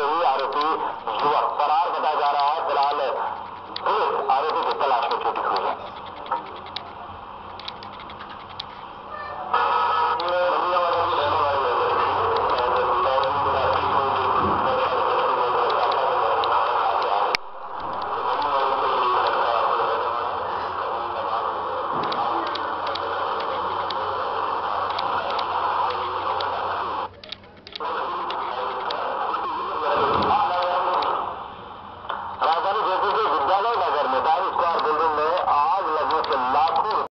आरोपी आरोपी রাজধানী